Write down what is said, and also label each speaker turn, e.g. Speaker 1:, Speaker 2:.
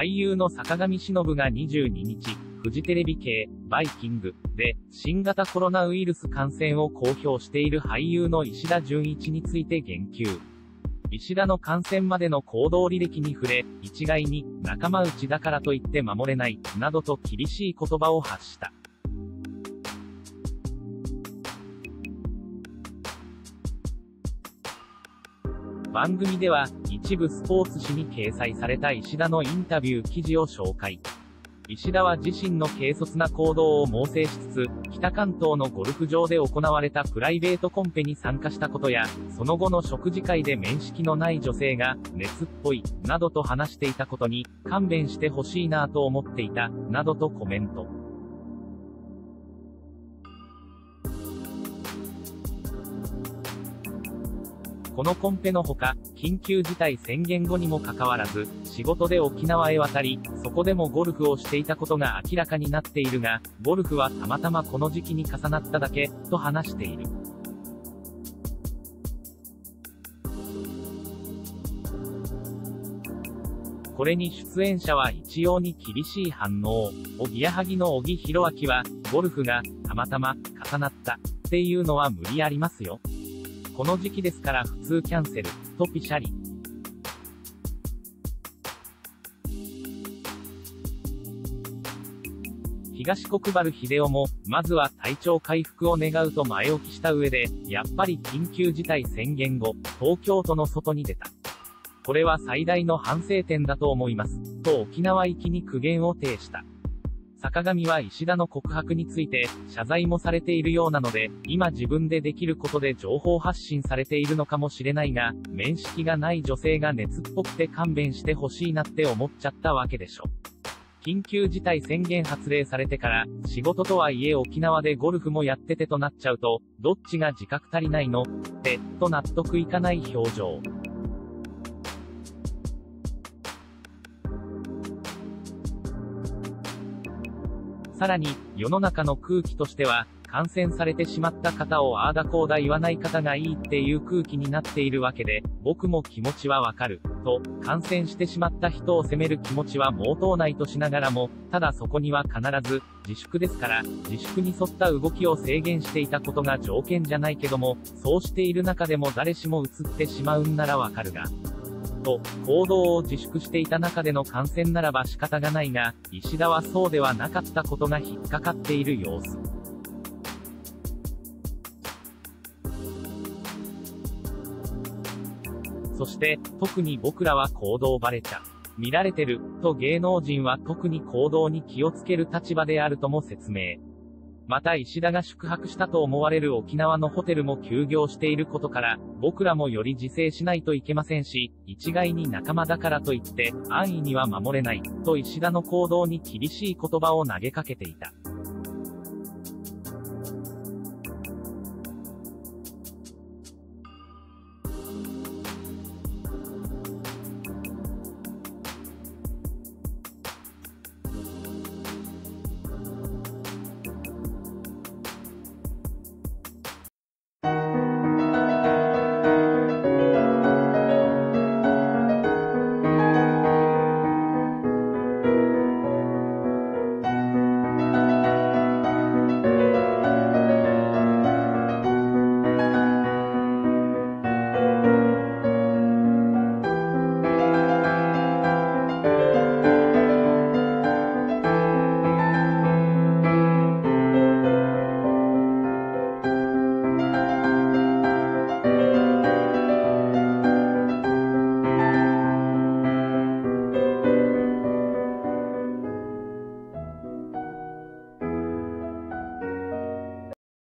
Speaker 1: 俳優の坂上忍が22日、フジテレビ系、バイキングで、新型コロナウイルス感染を公表している俳優の石田純一について言及。石田の感染までの行動履歴に触れ、一概に、仲間内だからといって守れない、などと厳しい言葉を発した。番組では、一部スポーツ紙に掲載された石田のインタビュー記事を紹介。石田は自身の軽率な行動を猛省しつつ、北関東のゴルフ場で行われたプライベートコンペに参加したことや、その後の食事会で面識のない女性が、熱っぽい、などと話していたことに、勘弁してほしいなぁと思っていた、などとコメント。このコンペのほか、緊急事態宣言後にもかかわらず、仕事で沖縄へ渡り、そこでもゴルフをしていたことが明らかになっているが、ゴルフはたまたまこの時期に重なっただけ、と話している。これに出演者は一様に厳しい反応。おぎやはぎの小木弘明は、ゴルフが、たまたま、重なった、っていうのは無理ありますよ。この時期ですから普通キャンセル、とピシャリ。東国原秀夫も、まずは体調回復を願うと前置きした上で、やっぱり緊急事態宣言後、東京都の外に出た。これは最大の反省点だと思います。と沖縄行きに苦言を呈した。坂上は石田の告白について、謝罪もされているようなので、今自分でできることで情報発信されているのかもしれないが、面識がない女性が熱っぽくて勘弁してほしいなって思っちゃったわけでしょ。緊急事態宣言発令されてから、仕事とはいえ沖縄でゴルフもやっててとなっちゃうと、どっちが自覚足りないの？って、と納得いかない表情。さらに、世の中の空気としては、感染されてしまった方をああだこうだ言わない方がいいっていう空気になっているわけで、僕も気持ちはわかる。と、感染してしまった人を責める気持ちは毛頭ないとしながらも、ただそこには必ず、自粛ですから、自粛に沿った動きを制限していたことが条件じゃないけども、そうしている中でも誰しも映ってしまうんならわかるが。と、行動を自粛していた中での感染ならば仕方がないが、石田はそうではなかったことが引っかかっている様子。そして、特に僕らは行動バレちゃ。見られてる、と芸能人は特に行動に気をつける立場であるとも説明。また石田が宿泊したと思われる沖縄のホテルも休業していることから、僕らもより自制しないといけませんし、一概に仲間だからといって、安易には守れない、と石田の行動に厳しい言葉を投げかけていた。